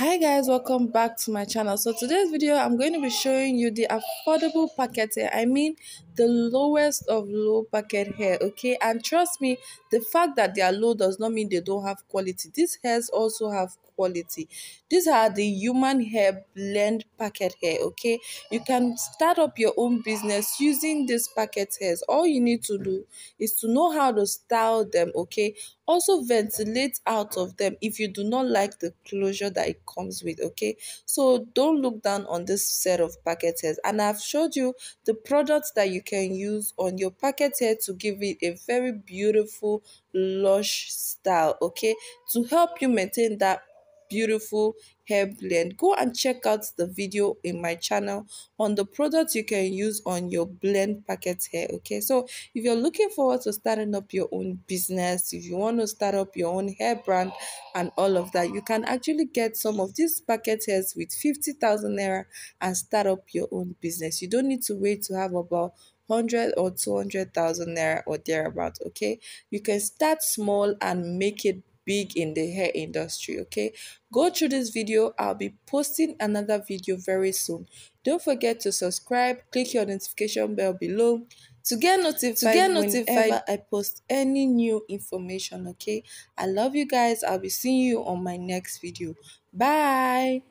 hi guys welcome back to my channel. So today's video i'm going to be showing you the affordable packet hair i mean the lowest of low packet hair okay? And trust me the fact that they are low does not mean they don't have quality. These hairs also have quality. These are the human hair blend packet hair okay? You can start up your own business using these packet hairs. All you need to do is to know how to style them okay? Also ventilate out of them if you do not like the closure that it comes with okay? So don't look down on this set of packet hairs. And i've showed you the products that you can use on your packet hair to give it a very beautiful lush style okay? To help you maintain that beautiful hair blend. Go and check out the video in my channel on the products you can use on your blend packet hair okay? So if you're looking forward to starting up your own business if you want to start up your own hair brand and all of that you can actually get some of these packet hairs with 50,000 naira and start up your own business. You don't need to wait to have about 100 or 200,000 naira or thereabout okay? You can start small and make it big in the hair industry okay? Go through this video. I'll be posting another video very soon. Don't forget to subscribe click your notification bell below to get notified to get notified whenever i post any new information okay? I love you guys. I'll be seeing you on my next video. Bye